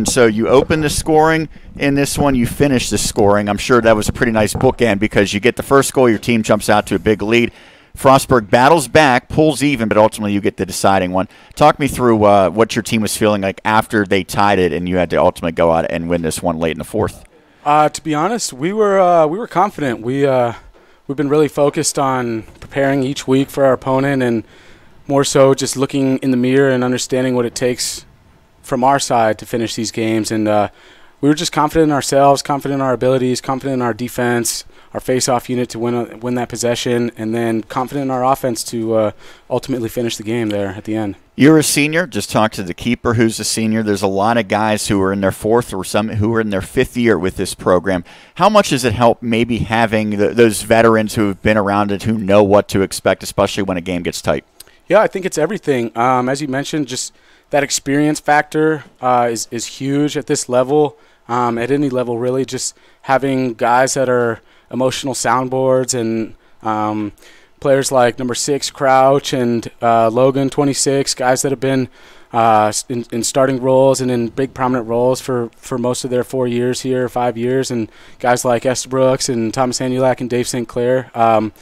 And so you open the scoring in this one, you finish the scoring. I'm sure that was a pretty nice bookend because you get the first goal, your team jumps out to a big lead. Frostburg battles back, pulls even, but ultimately you get the deciding one. Talk me through uh, what your team was feeling like after they tied it and you had to ultimately go out and win this one late in the fourth. Uh, to be honest, we were uh, we were confident. We uh, we've been really focused on preparing each week for our opponent, and more so just looking in the mirror and understanding what it takes from our side to finish these games. And uh, we were just confident in ourselves, confident in our abilities, confident in our defense, our face-off unit to win uh, win that possession, and then confident in our offense to uh, ultimately finish the game there at the end. You're a senior. Just talk to the keeper who's a senior. There's a lot of guys who are in their fourth or some who are in their fifth year with this program. How much does it help maybe having the, those veterans who have been around it who know what to expect, especially when a game gets tight? Yeah, I think it's everything. Um, as you mentioned, just that experience factor uh, is is huge at this level. Um, at any level, really, just having guys that are emotional soundboards and um, players like number six Crouch and uh, Logan 26, guys that have been uh, in, in, starting roles and in big prominent roles for, for most of their four years here, five years, and guys like Estabrooks and Thomas Anulak and Dave St. Clair, um,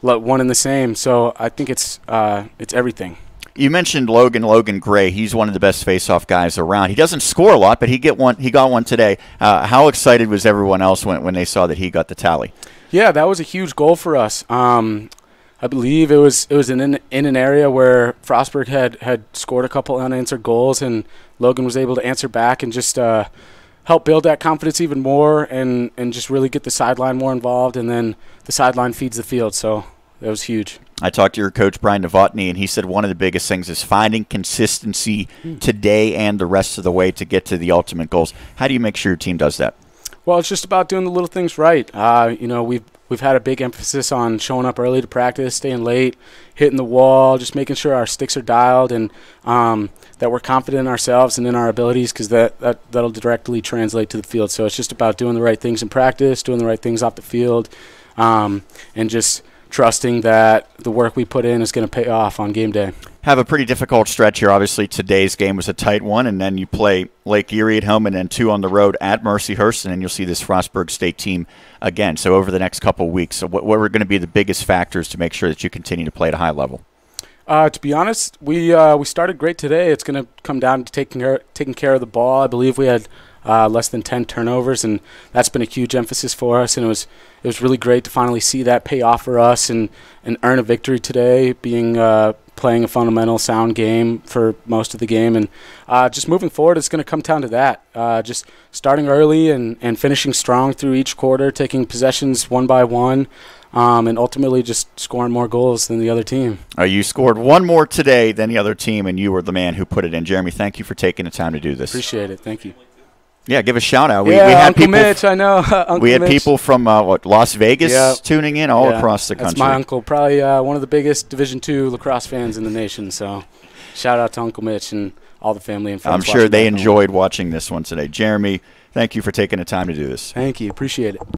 one and the same. So I think it's uh, it's everything. You mentioned Logan Logan Gray. He's one of the best face-off guys around. He doesn't score a lot, but he get one. He got one today. Uh, how excited was everyone else when when they saw that he got the tally? Yeah, that was a huge goal for us. Um, I believe it was it was in in an area where Frostburg had had scored a couple unanswered goals, and Logan was able to answer back and just uh, help build that confidence even more, and and just really get the sideline more involved, and then the sideline feeds the field. So that was huge. I talked to your coach Brian Novotny, and he said one of the biggest things is finding consistency today and the rest of the way to get to the ultimate goals. How do you make sure your team does that? Well, it's just about doing the little things right. Uh, you know, we've we've had a big emphasis on showing up early to practice, staying late, hitting the wall, just making sure our sticks are dialed, and um, that we're confident in ourselves and in our abilities, because that, that that'll directly translate to the field. So it's just about doing the right things in practice, doing the right things off the field, um, and just trusting that the work we put in is going to pay off on game day. Have a pretty difficult stretch here. Obviously, today's game was a tight one, and then you play Lake Erie at home and then two on the road at Mercyhurst, and then you'll see this Frostburg State team again. So, over the next couple of weeks, so what, what are going to be the biggest factors to make sure that you continue to play at a high level? Uh, to be honest, we uh, we started great today. It's going to come down to taking care, taking care of the ball. I believe we had uh, less than 10 turnovers, and that's been a huge emphasis for us. And it was it was really great to finally see that pay off for us and, and earn a victory today, being uh, playing a fundamental sound game for most of the game. And uh, just moving forward, it's going to come down to that. Uh, just starting early and, and finishing strong through each quarter, taking possessions one by one. Um, and ultimately just scoring more goals than the other team. Uh, you scored one more today than the other team, and you were the man who put it in. Jeremy, thank you for taking the time to do this. Appreciate it. Thank you. Yeah, give a shout out. We, yeah, we had Uncle people Mitch, I know. Uncle we had Mitch. people from uh, what Las Vegas yeah. tuning in all yeah. across the country. That's my uncle, probably uh, one of the biggest Division two lacrosse fans in the nation. So, shout out to Uncle Mitch and all the family and friends. I'm sure they enjoyed home. watching this one today. Jeremy, thank you for taking the time to do this. Thank you, appreciate it.